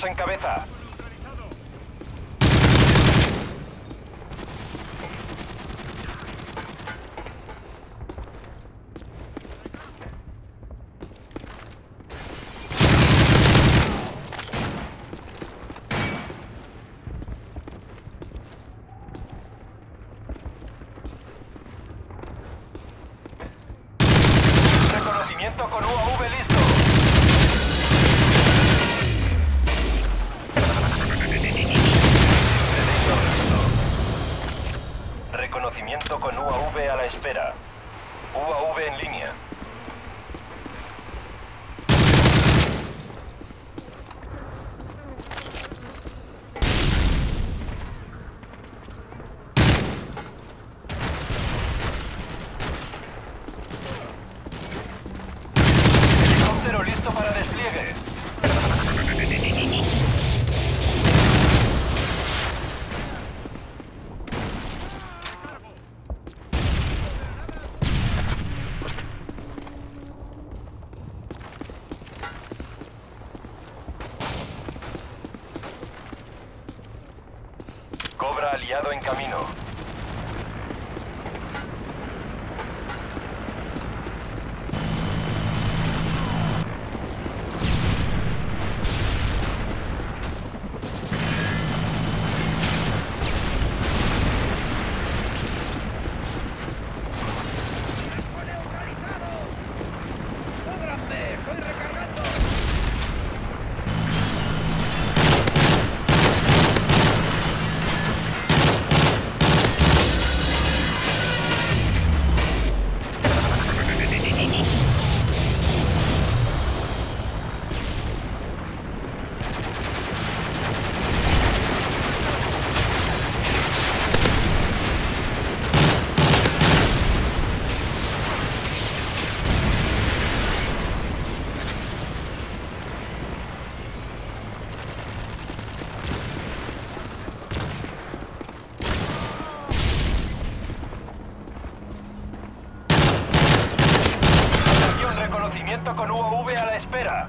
Vamos en cabeza. Reconocimiento con UAV listo. UAV a la espera. UAV con UAV a la espera.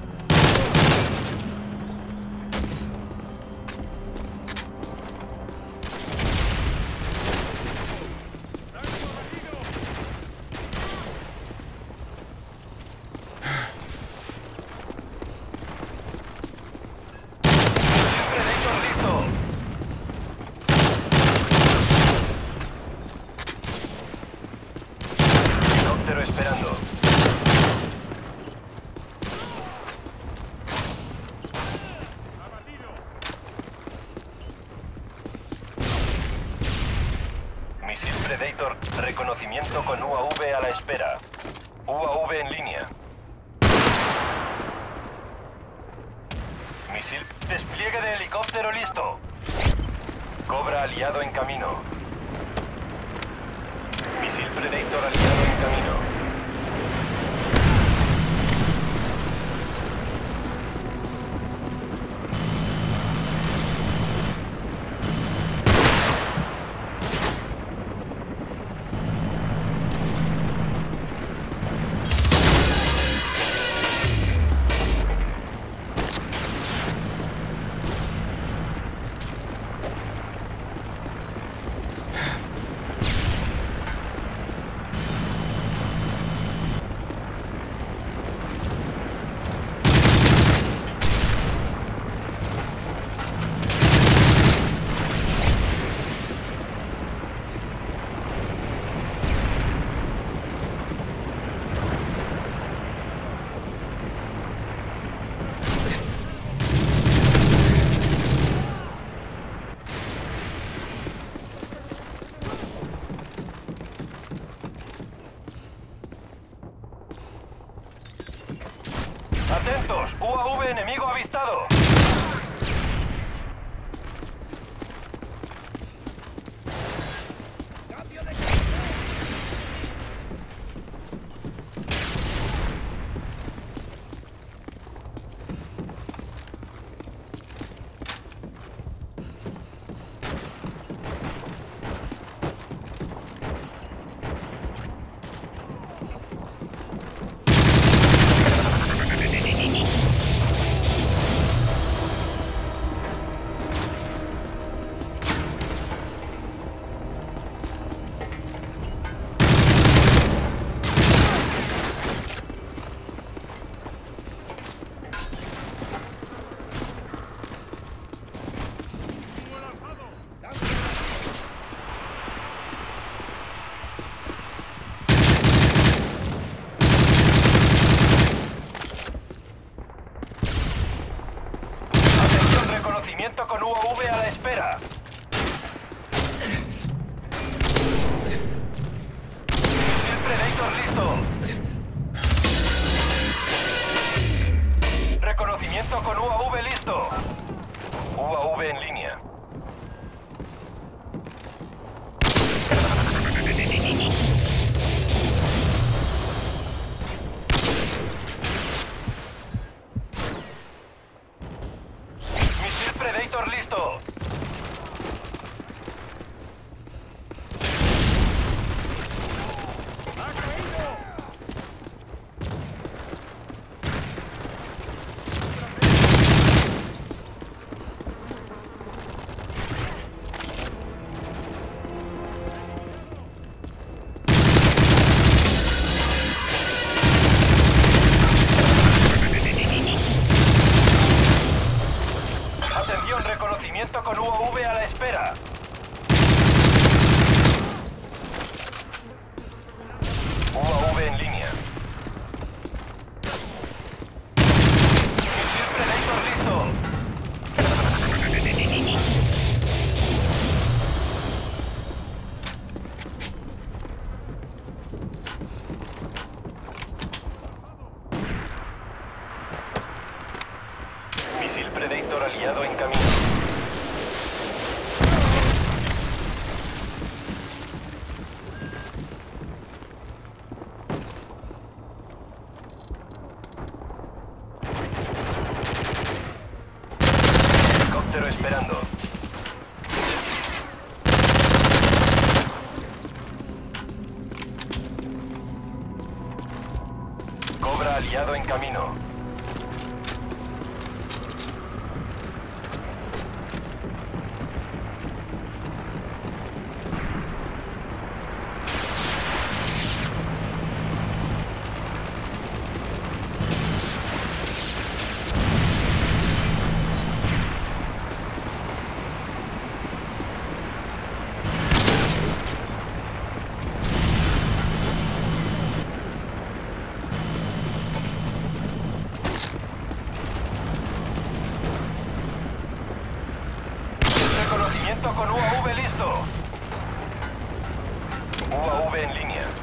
Predator listo. Helicóptero esperando. Misil Predator, reconocimiento con UAV a la espera. UAV en línea. Misil, despliegue de helicóptero listo. Cobra aliado en camino. Misil Predator aliado en camino. Enemigo avistado. Con UAV a la espera. Misil Predator listo. Reconocimiento con UAV listo. UAV en línea. Aliado en camino. Reconocimiento con UAV listo. UAV en línea.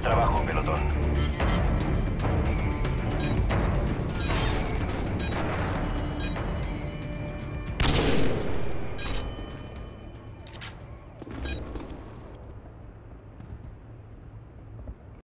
trabajo, pelotón.